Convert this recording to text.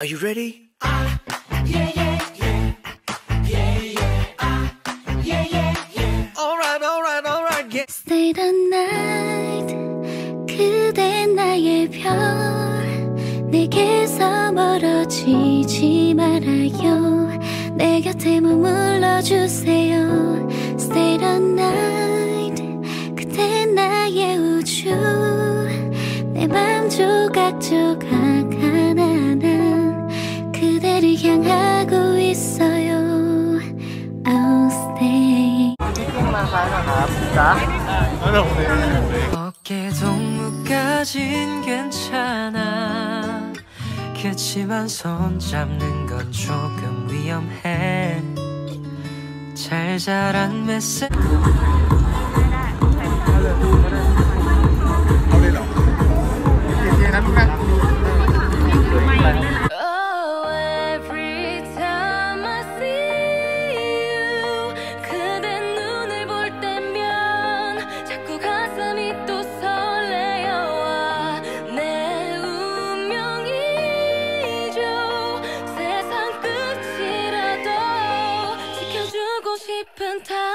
Are you ready? Alright, alright, alright, yeah. Stay the night 그대 나의 별 내게서 멀어지지 말아요 내 곁에 머물러 주세요 Stay the night 그대 나의 우주 내 맘 조각조각 어깨 동무까진 괜찮아. 그치만 손 잡는 건 조금 위험해. 잘 자란 메시 time.